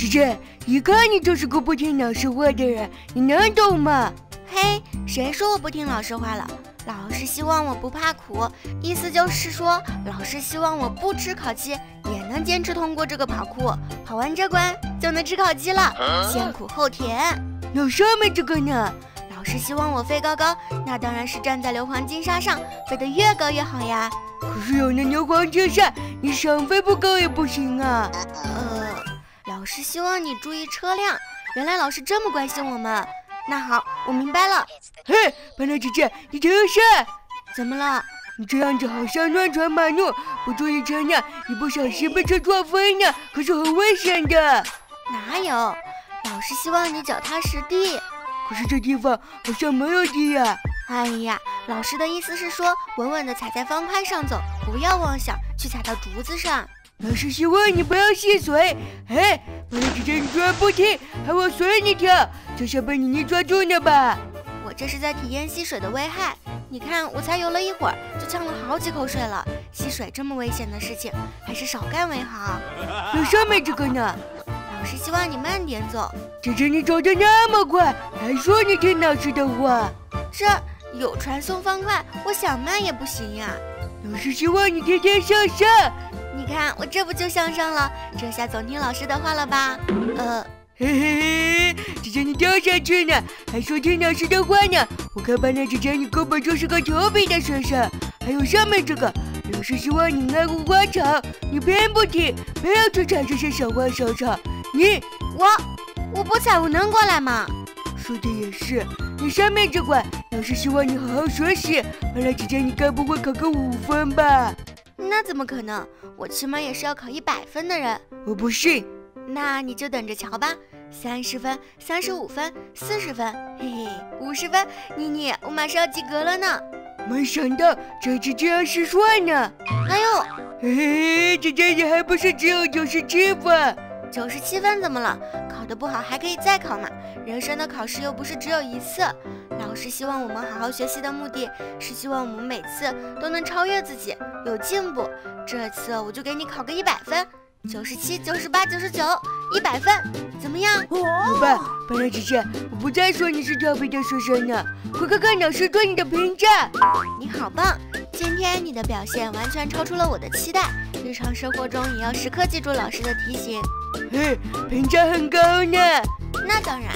芝芝，一看你就是个不听老师话的人，你能懂吗？嘿，谁说我不听老师话了？老师希望我不怕苦，意思就是说，老师希望我不吃烤鸡也能坚持通过这个跑酷，跑完这关就能吃烤鸡了，先苦后甜。有上面这个呢？老师希望我飞高高，那当然是站在硫磺金沙上，飞得越高越好呀。可是有了硫磺金沙，你想飞不高也不行啊。呃，老师希望你注意车辆。原来老师这么关心我们。那好，我明白了。嘿，班长姐姐，你停下！怎么了？你这样子好像乱闯马路，不注意车辆，一不小心被车撞飞呢，可是很危险的。哪有？老师希望你脚踏实地。可是这地方好像没有地呀。哎呀，老师的意思是说，稳稳地踩在方块上走，不要妄想去踩到竹子上。老师希望你不要戏水。哎，我的姐姐，你居然不听，还往水里跳。这下被你泥抓住了吧？我这是在体验吸水的危害。你看，我才游了一会儿，就呛了好几口水了。吸水这么危险的事情，还是少干为好。有上面这个呢？老师希望你慢点走。姐姐，你走的那么快，还说你听老师的话？这有传送方块，我想慢也不行呀。老师希望你天天向上。你看，我这不就向上了？这下总听老师的话了吧？呃。嘿嘿嘿，姐姐你掉下去呢，还说听老师的话呢？我看班长姐姐你根本就是个调皮的学生。还有上面这个，老师希望你爱护花草，你偏不听，偏要去踩这些小花小草。你我我不踩，我能过来吗？说的也是，你上面这块，老师希望你好好学习。班长姐姐你该不会考个五分吧？那怎么可能？我起码也是要考一百分的人。我不信。那你就等着瞧吧，三十分、三十五分、四十分，嘿嘿，五十分，妮妮，我马上要及格了呢。没想到这次竟然是算呢。哎呦，嘿嘿，姐姐你还不是只有九十七分？九十七分怎么了？考得不好还可以再考嘛。人生的考试又不是只有一次。老师希望我们好好学习的目的是希望我们每次都能超越自己，有进步。这次我就给你考个一百分。九十七、九十八、九十九、一百分，怎么样？好吧，班长姐姐，我不再说你是调皮的学生了。快看看老师对你的评价，你好棒！今天你的表现完全超出了我的期待，日常生活中也要时刻记住老师的提醒。嘿，评价很高呢。那当然。